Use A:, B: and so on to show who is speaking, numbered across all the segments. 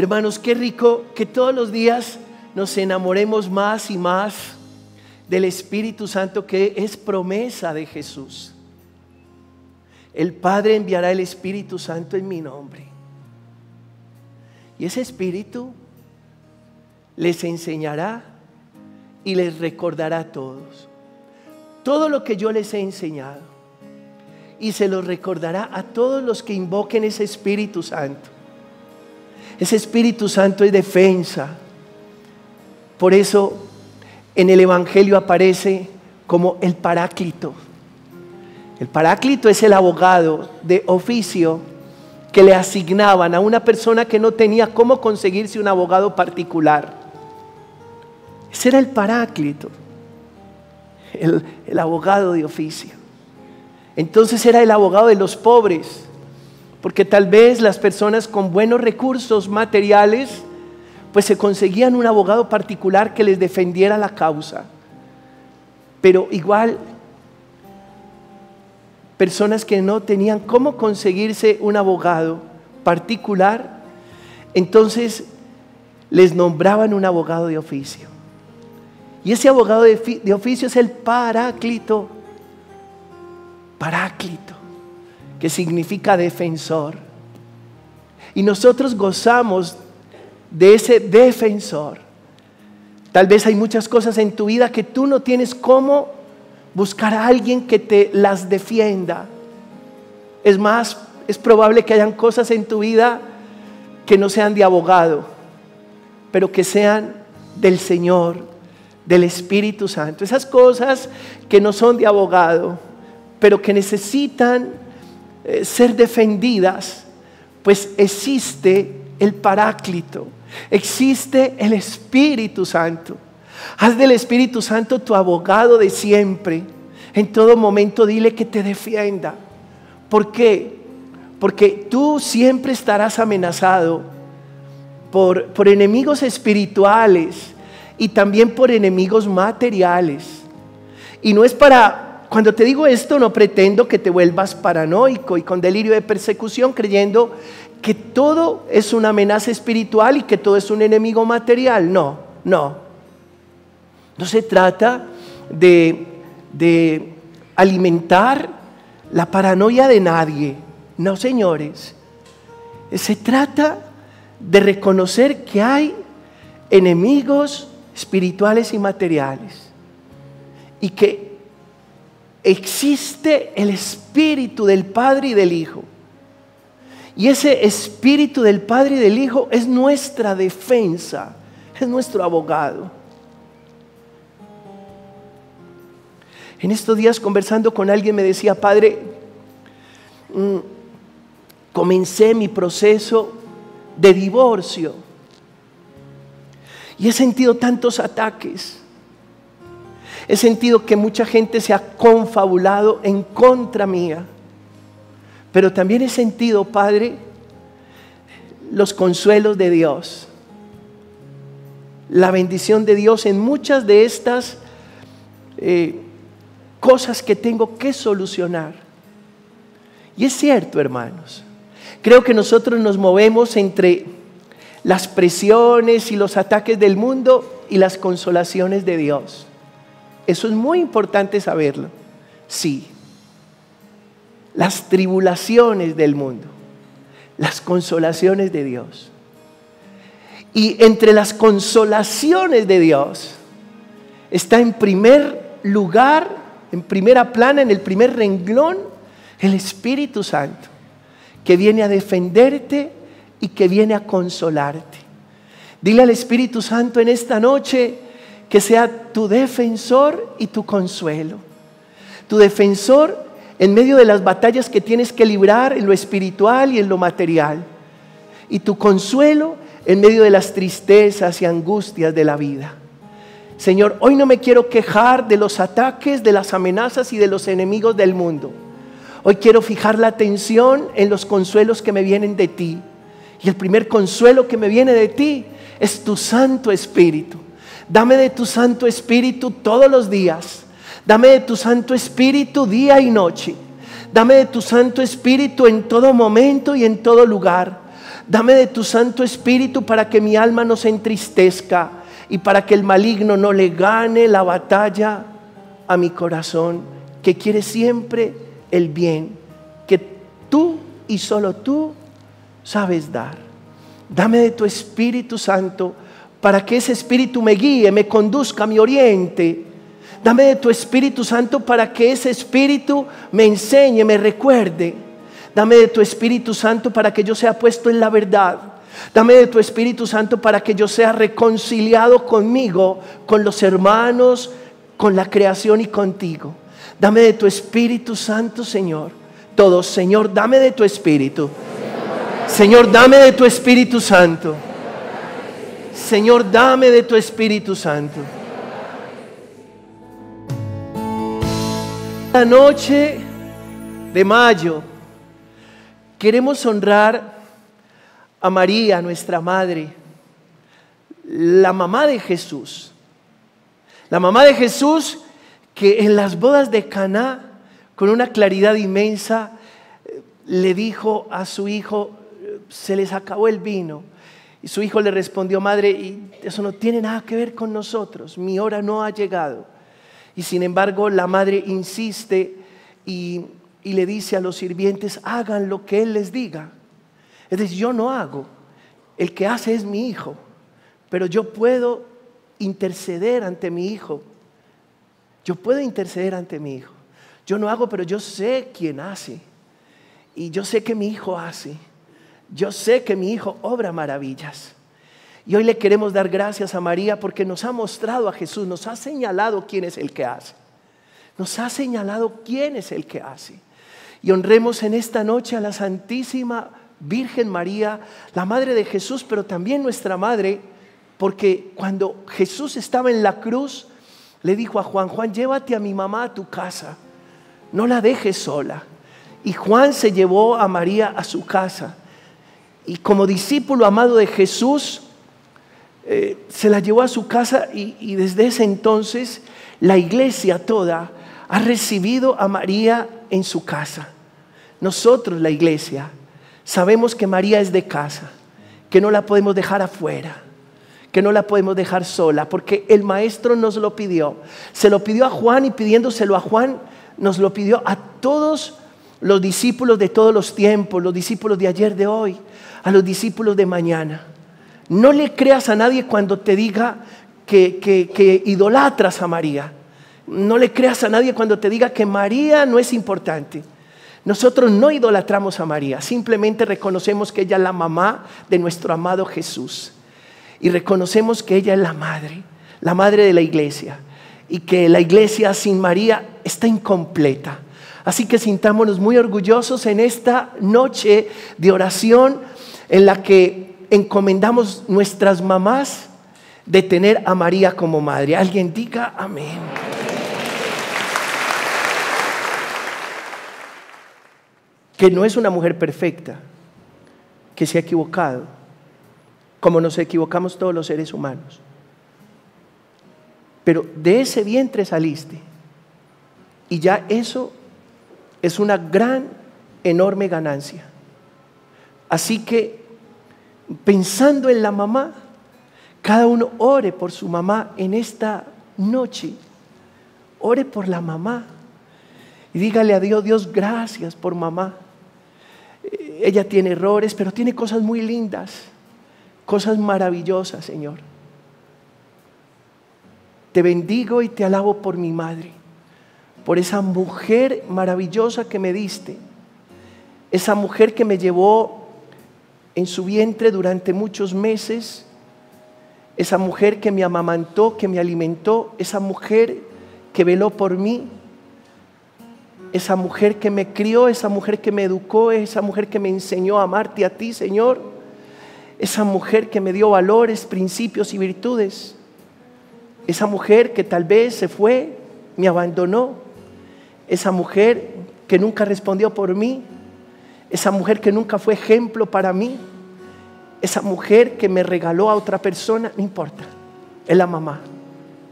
A: Hermanos, qué rico que todos los días nos enamoremos más y más del Espíritu Santo que es promesa de Jesús. El Padre enviará el Espíritu Santo en mi nombre. Y ese Espíritu les enseñará y les recordará a todos todo lo que yo les he enseñado. Y se lo recordará a todos los que invoquen ese Espíritu Santo. Ese Espíritu Santo es defensa. Por eso en el Evangelio aparece como el Paráclito. El Paráclito es el abogado de oficio que le asignaban a una persona que no tenía cómo conseguirse un abogado particular. Ese era el Paráclito el, abogado de oficio. Entonces era el abogado de los pobres, porque tal vez las personas con buenos recursos materiales, pues se conseguían un abogado particular que les defendiera la causa. Pero igual, personas que no tenían cómo conseguirse un abogado particular, entonces les nombraban un abogado de oficio. Y ese abogado de, oficio es el paráclito. Paráclito, que significa defensor. Y nosotros gozamos de ese defensor. Tal vez hay muchas cosas en tu vida que tú no tienes cómo buscar a alguien que te las defienda. Es más, es probable que hayan cosas en tu vida que no sean de abogado, pero que sean del Señor, del Espíritu Santo. Esas cosas que no son de abogado, pero que necesitan eh, ser defendidas, pues existe el Paráclito, existe el Espíritu Santo. Haz del Espíritu Santo tu abogado de siempre. En todo momento dile que te defienda. ¿Por qué? Porque tú siempre estarás amenazado por, por enemigos espirituales y también por enemigos materiales. Y no es para, cuando te digo esto, no pretendo que te vuelvas paranoico y con delirio de persecución creyendo que todo es una amenaza espiritual y que todo es un enemigo material. No, no. No se trata de, alimentar la paranoia de nadie. No, señores. Se trata de reconocer que hay enemigos espirituales y materiales. Y que existe el Espíritu del Padre y del Hijo. Y ese Espíritu del Padre y del Hijo es nuestra defensa, es nuestro abogado. En estos días conversando con alguien me decía, Padre, mm, comencé mi proceso de divorcio y he sentido tantos ataques. He sentido que mucha gente se ha confabulado en contra mía. Pero también he sentido, Padre, los consuelos de Dios. La bendición de Dios en muchas de estas eh, cosas que tengo que solucionar. Y es cierto, hermanos. Creo que nosotros nos movemos entre las presiones y los ataques del mundo y las consolaciones de Dios. Eso es muy importante saberlo. Sí. Las tribulaciones del mundo, las consolaciones de Dios. Y entre las consolaciones de Dios está en primer lugar, en primera plana, en el primer renglón, el Espíritu Santo, que viene a defenderte y que viene a consolarte. Dile al Espíritu Santo en esta noche que sea tu defensor y tu consuelo. Tu defensor en medio de las batallas que tienes que librar en lo espiritual y en lo material. Y tu consuelo en medio de las tristezas y angustias de la vida. Señor, hoy no me quiero quejar de los ataques, de las amenazas y de los enemigos del mundo. Hoy quiero fijar la atención en los consuelos que me vienen de ti y el primer consuelo que me viene de ti es tu Santo Espíritu. Dame de tu Santo Espíritu todos los días. Dame de tu Santo Espíritu día y noche. Dame de tu Santo Espíritu en todo momento y en todo lugar. Dame de tu Santo Espíritu para que mi alma no se entristezca y para que el maligno no le gane la batalla a mi corazón, que quiere siempre el bien, que tú y solo tú sabes dar. Dame de tu Espíritu Santo para que ese Espíritu me guíe, me conduzca, me oriente. Dame de tu Espíritu Santo para que ese Espíritu me enseñe, me recuerde. Dame de tu Espíritu Santo para que yo sea puesto en la verdad. Dame de tu Espíritu Santo para que yo sea reconciliado conmigo, con los hermanos, con la creación y contigo. Dame de tu Espíritu Santo, Señor. Todos, Señor, dame de tu Espíritu. Señor, dame de tu Espíritu Santo. Señor, dame de tu Espíritu Santo. La noche de mayo queremos honrar a María, nuestra madre, la mamá de Jesús. La mamá de Jesús que en las bodas de Caná, con una claridad inmensa, le dijo a su hijo, se les acabó el vino. Y su hijo le respondió, madre, y eso no tiene nada que ver con nosotros, mi hora no ha llegado. Y sin embargo la madre insiste y, y le dice a los sirvientes, hagan lo que él les diga. Es decir, yo no hago, el que hace es mi hijo, pero yo puedo interceder ante mi hijo. Yo puedo interceder ante mi hijo. Yo no hago, pero yo sé quién hace. Y yo sé que mi hijo hace. Yo sé que mi hijo obra maravillas. Y hoy le queremos dar gracias a María porque nos ha mostrado a Jesús, nos ha señalado quién es el que hace. Nos ha señalado quién es el que hace. Y honremos en esta noche a la Santísima Virgen María, la Madre de Jesús, pero también nuestra Madre, porque cuando Jesús estaba en la cruz, le dijo a Juan, Juan, llévate a mi mamá a tu casa, no la dejes sola. Y Juan se llevó a María a su casa. Y como discípulo amado de Jesús, eh, se la llevó a su casa y, y desde ese entonces la iglesia toda ha recibido a María en su casa. Nosotros, la iglesia, Sabemos que María es de casa, que no la podemos dejar afuera, que no la podemos dejar sola, porque el maestro nos lo pidió. Se lo pidió a Juan y pidiéndoselo a Juan, nos lo pidió a todos los discípulos de todos los tiempos, los discípulos de ayer, de hoy, a los discípulos de mañana. No le creas a nadie cuando te diga que, que idolatras a María. No le creas a nadie cuando te diga que María no es importante. Nosotros no idolatramos a María, simplemente reconocemos que ella es la mamá de nuestro amado Jesús. Y reconocemos que ella es la madre, la madre de la iglesia. Y que la iglesia sin María está incompleta. Así que sintámonos muy orgullosos en esta noche de oración en la que encomendamos nuestras mamás de tener a María como madre. Alguien diga amén. que no es una mujer perfecta, que se ha equivocado, como nos equivocamos todos los seres humanos. Pero de ese vientre saliste y ya eso es una gran, enorme ganancia. Así que, pensando en la mamá, cada uno ore por su mamá en esta noche. Ore por la mamá. Y dígale a Dios, Dios, gracias por mamá ella tiene errores, pero tiene cosas muy lindas, cosas maravillosas, Señor. Te bendigo y te alabo por mi madre, por esa mujer maravillosa que me diste, esa mujer que me llevó en su vientre durante muchos meses, esa mujer que me amamantó, que me alimentó, esa mujer que veló por mí, esa mujer que me crió, esa mujer que me educó, esa mujer que me enseñó a amarte a ti, Señor, esa mujer que me dio valores, principios y virtudes, esa mujer que tal vez se fue, me abandonó, esa mujer que nunca respondió por mí, esa mujer que nunca fue ejemplo para mí, esa mujer que me regaló a otra persona, no importa, es la mamá,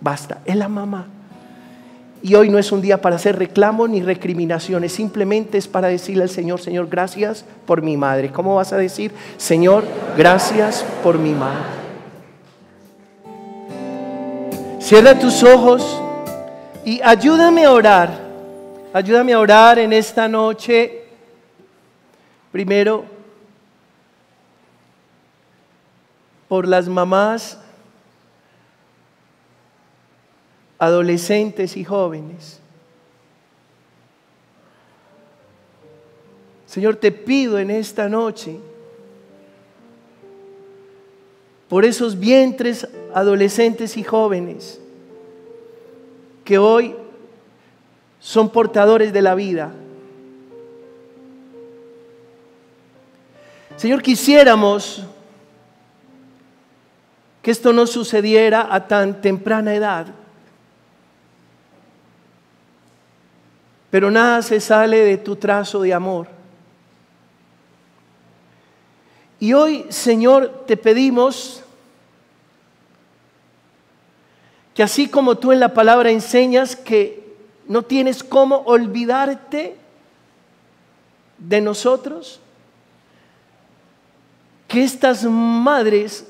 A: basta, es la mamá. Y hoy no es un día para hacer reclamos ni recriminaciones, simplemente es para decirle al Señor, Señor, gracias por mi madre. ¿Cómo vas a decir? Señor, gracias por mi madre. Cierra tus ojos y ayúdame a orar. Ayúdame a orar en esta noche. Primero, por las mamás adolescentes y jóvenes. Señor, te pido en esta noche por esos vientres adolescentes y jóvenes que hoy son portadores de la vida. Señor, quisiéramos que esto no sucediera a tan temprana edad. pero nada se sale de tu trazo de amor. Y hoy, Señor, te pedimos que así como tú en la palabra enseñas que no tienes cómo olvidarte de nosotros, que estas madres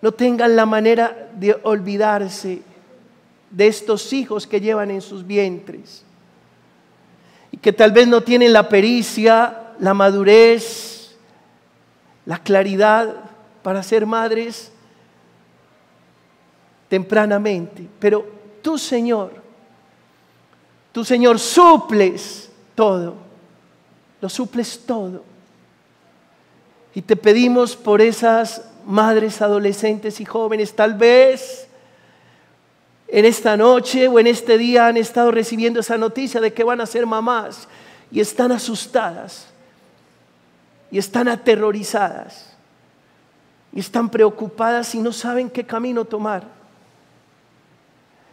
A: no tengan la manera de olvidarse de estos hijos que llevan en sus vientres. Y que tal vez no tienen la pericia, la madurez, la claridad para ser madres tempranamente. Pero tú, Señor, tú, Señor, suples todo, lo suples todo. Y te pedimos por esas madres adolescentes y jóvenes, tal vez en esta noche o en este día han estado recibiendo esa noticia de que van a ser mamás y están asustadas y están aterrorizadas y están preocupadas y no saben qué camino tomar.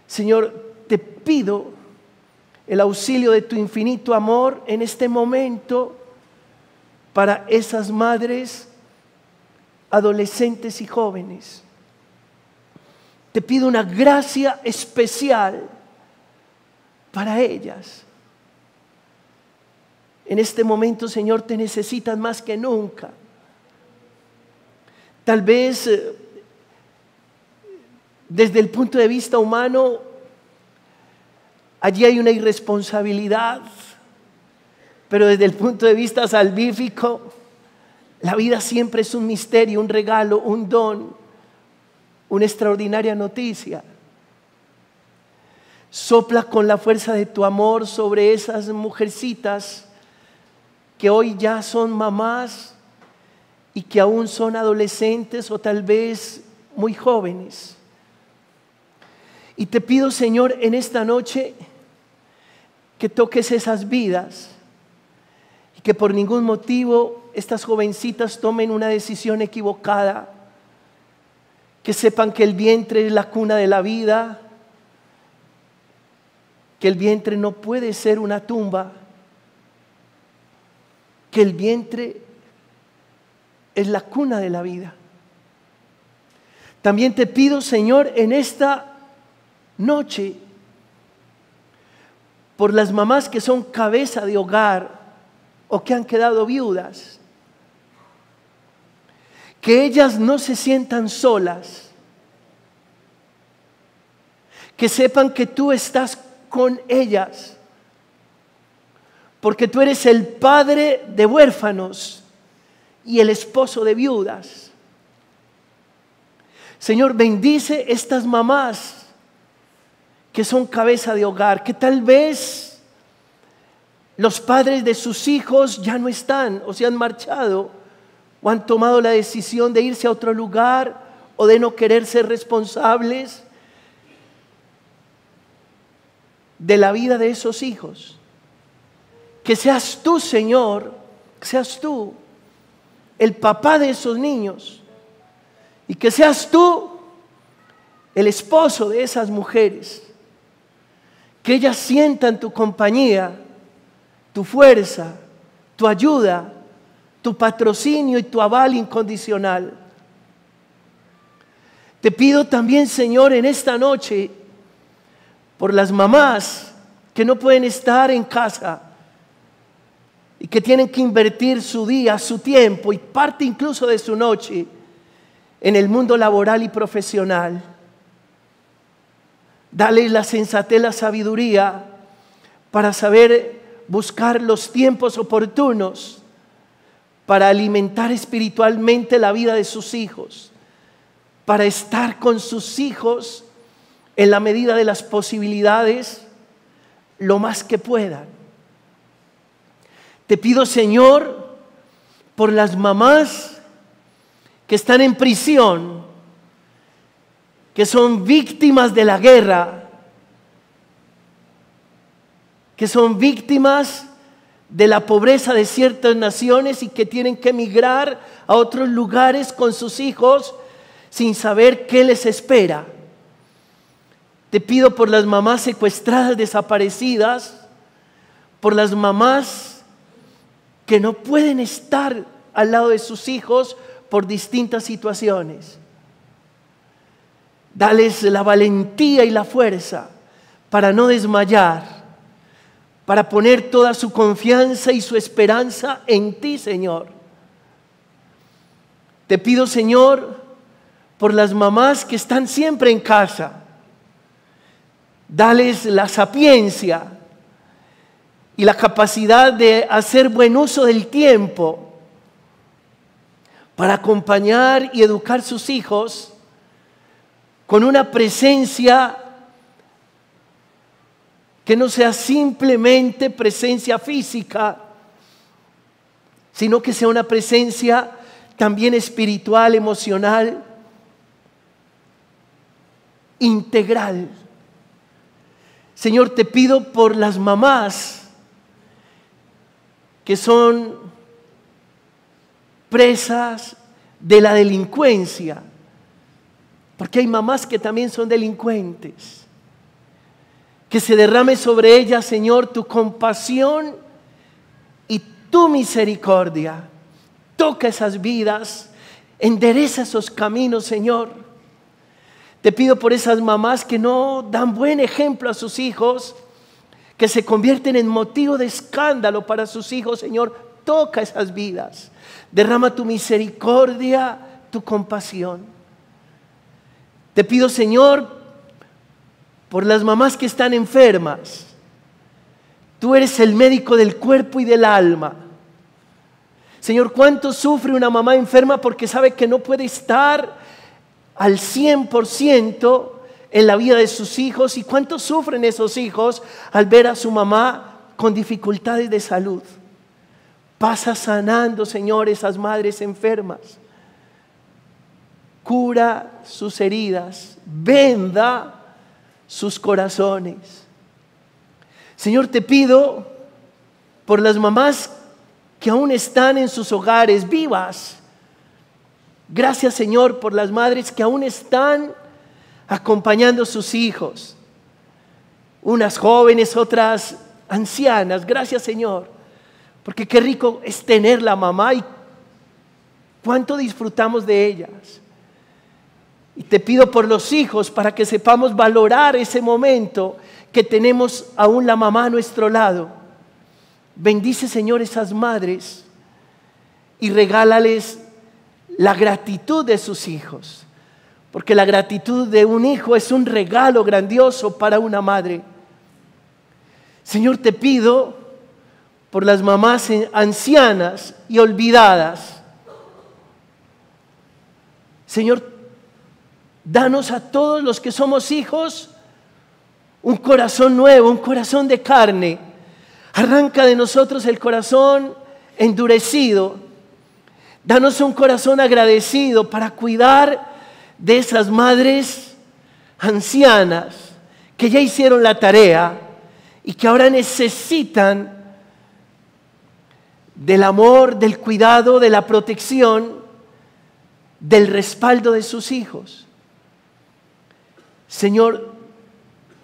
A: Señor, te pido el auxilio de tu infinito amor en este momento para esas madres, adolescentes y jóvenes te pido una gracia especial para ellas. En este momento, Señor, te necesitas más que nunca. Tal vez eh, desde el punto de vista humano, allí hay una irresponsabilidad, pero desde el punto de vista salvífico, la vida siempre es un misterio, un regalo, un don una extraordinaria noticia. Sopla con la fuerza de tu amor sobre esas mujercitas que hoy ya son mamás y que aún son adolescentes o tal vez muy jóvenes. Y te pido, Señor, en esta noche que toques esas vidas y que por ningún motivo estas jovencitas tomen una decisión equivocada que sepan que el vientre es la cuna de la vida, que el vientre no puede ser una tumba, que el vientre es la cuna de la vida. También te pido, Señor, en esta noche, por las mamás que son cabeza de hogar o que han quedado viudas, que ellas no se sientan solas, que sepan que tú estás con ellas, porque tú eres el padre de huérfanos y el esposo de viudas. Señor, bendice estas mamás que son cabeza de hogar, que tal vez los padres de sus hijos ya no están o se han marchado o han tomado la decisión de irse a otro lugar o de no querer ser responsables de la vida de esos hijos. Que seas tú, Señor, que seas tú el papá de esos niños y que seas tú el esposo de esas mujeres. Que ellas sientan tu compañía, tu fuerza, tu ayuda tu patrocinio y tu aval incondicional. Te pido también, Señor, en esta noche, por las mamás que no pueden estar en casa y que tienen que invertir su día, su tiempo y parte incluso de su noche en el mundo laboral y profesional. Dale la sensatez, la sabiduría para saber buscar los tiempos oportunos para alimentar espiritualmente la vida de sus hijos, para estar con sus hijos en la medida de las posibilidades lo más que puedan. Te pido, Señor, por las mamás que están en prisión, que son víctimas de la guerra, que son víctimas de la pobreza de ciertas naciones y que tienen que emigrar a otros lugares con sus hijos sin saber qué les espera. Te pido por las mamás secuestradas, desaparecidas, por las mamás que no pueden estar al lado de sus hijos por distintas situaciones. Dales la valentía y la fuerza para no desmayar, para poner toda su confianza y su esperanza en ti, Señor. Te pido, Señor, por las mamás que están siempre en casa, Dales la sapiencia y la capacidad de hacer buen uso del tiempo para acompañar y educar sus hijos con una presencia que no sea simplemente presencia física, sino que sea una presencia también espiritual, emocional, integral. Señor, te pido por las mamás que son presas de la delincuencia, porque hay mamás que también son delincuentes. Que se derrame sobre ellas, Señor, tu compasión y tu misericordia. Toca esas vidas, endereza esos caminos, Señor. Te pido por esas mamás que no dan buen ejemplo a sus hijos, que se convierten en motivo de escándalo para sus hijos, Señor. Toca esas vidas. Derrama tu misericordia, tu compasión. Te pido, Señor, por las mamás que están enfermas. Tú eres el médico del cuerpo y del alma. Señor, ¿cuánto sufre una mamá enferma porque sabe que no puede estar al 100% en la vida de sus hijos y cuánto sufren esos hijos al ver a su mamá con dificultades de salud. Pasa sanando, Señor, esas madres enfermas. Cura sus heridas, venda sus corazones. Señor, te pido por las mamás que aún están en sus hogares vivas, Gracias Señor por las madres que aún están acompañando a sus hijos. Unas jóvenes, otras ancianas. Gracias Señor. Porque qué rico es tener la mamá y cuánto disfrutamos de ellas. Y te pido por los hijos para que sepamos valorar ese momento que tenemos aún la mamá a nuestro lado. Bendice Señor esas madres y regálales la gratitud de sus hijos. Porque la gratitud de un hijo es un regalo grandioso para una madre. Señor, te pido por las mamás ancianas y olvidadas. Señor, danos a todos los que somos hijos un corazón nuevo, un corazón de carne. Arranca de nosotros el corazón endurecido Danos un corazón agradecido para cuidar de esas madres ancianas que ya hicieron la tarea y que ahora necesitan del amor, del cuidado, de la protección, del respaldo de sus hijos. Señor,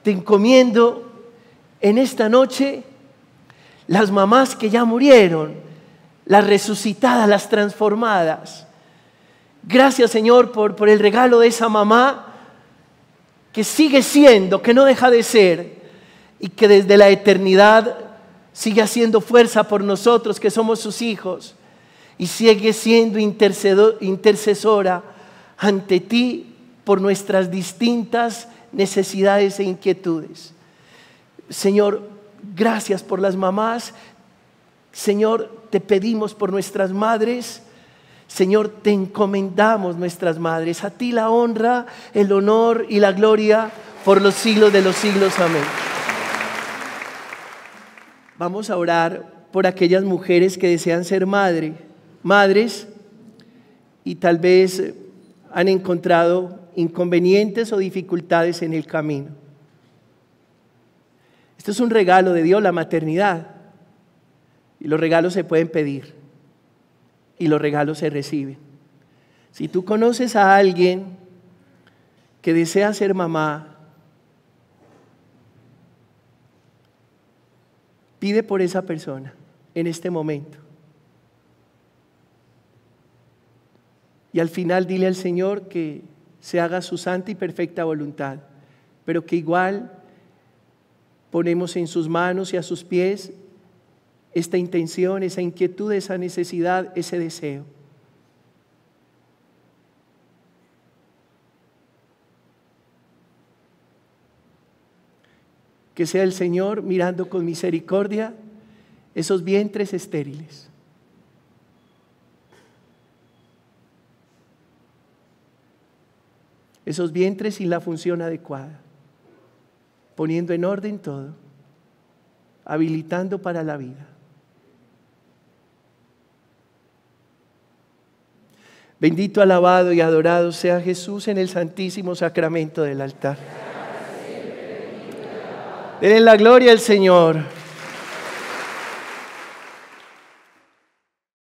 A: te encomiendo en esta noche las mamás que ya murieron, las resucitadas, las transformadas, Gracias Señor por, por el regalo de esa mamá que sigue siendo, que no deja de ser y que desde la eternidad sigue haciendo fuerza por nosotros que somos sus hijos y sigue siendo intercesora ante ti por nuestras distintas necesidades e inquietudes. Señor, gracias por las mamás. Señor, te pedimos por nuestras madres. Señor, te encomendamos nuestras madres. A ti la honra, el honor y la gloria por los siglos de los siglos. Amén. Vamos a orar por aquellas mujeres que desean ser madre, madres y tal vez han encontrado inconvenientes o dificultades en el camino. Esto es un regalo de Dios, la maternidad. Y los regalos se pueden pedir. Y los regalos se reciben. Si tú conoces a alguien que desea ser mamá, pide por esa persona en este momento. Y al final dile al Señor que se haga su santa y perfecta voluntad, pero que igual ponemos en sus manos y a sus pies esta intención, esa inquietud, esa necesidad, ese deseo. Que sea el Señor mirando con misericordia esos vientres estériles. Esos vientres sin la función adecuada, poniendo en orden todo, habilitando para la vida. Bendito, alabado y adorado sea Jesús en el santísimo sacramento del altar. Denle la gloria al Señor.